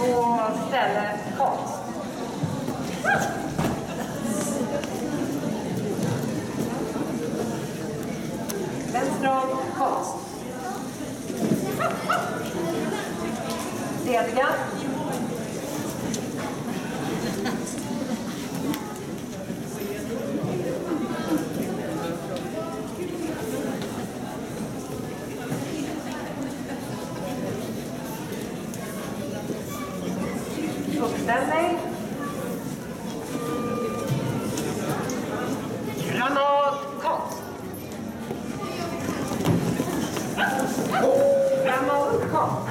på stället konst. Vänster om, konst. Lediga. ごください。寺の子寺の子